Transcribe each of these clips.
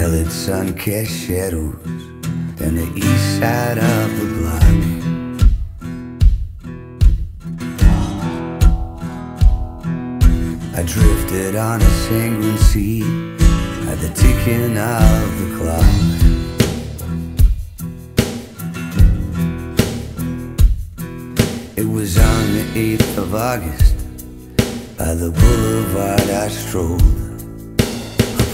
Pallid sun cast shadows down the east side of the block. I drifted on a sanguine sea at the ticking of the clock. It was on the 8th of August by the boulevard I strolled.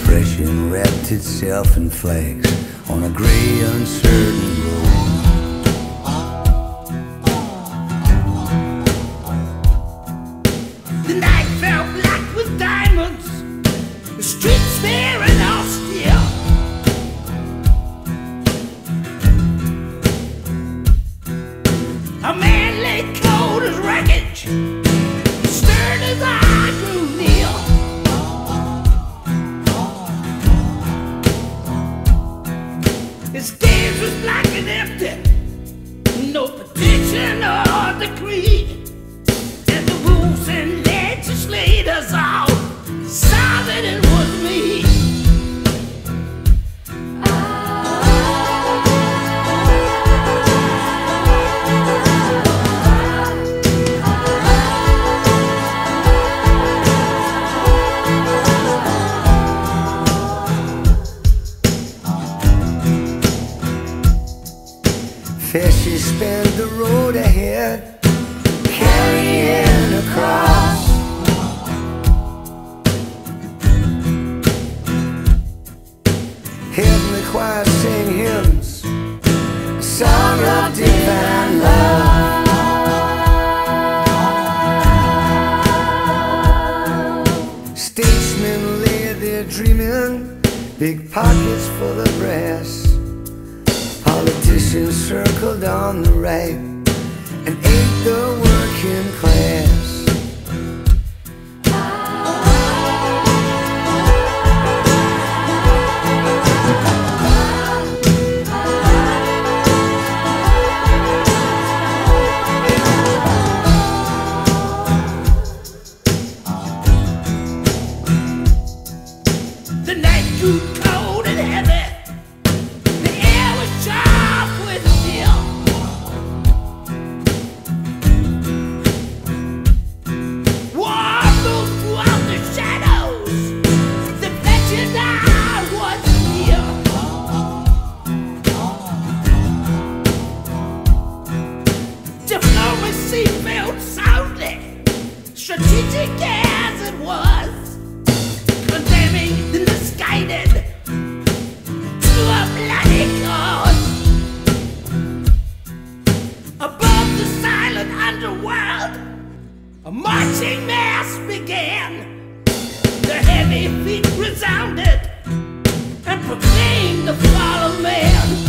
Oppression wrapped itself in flags on a gray, uncertain road. The night fell black with diamonds, the streets His gaze was black and empty, no petition or decree. And the rules and road ahead, carrying a cross. Heavenly choir sang hymns, a song of divine love. Statesmen lay there dreaming, big pockets full of brass. Politicians circled on the right the working class. underworld, a marching mass began. The heavy feet resounded and proclaimed the fall of man.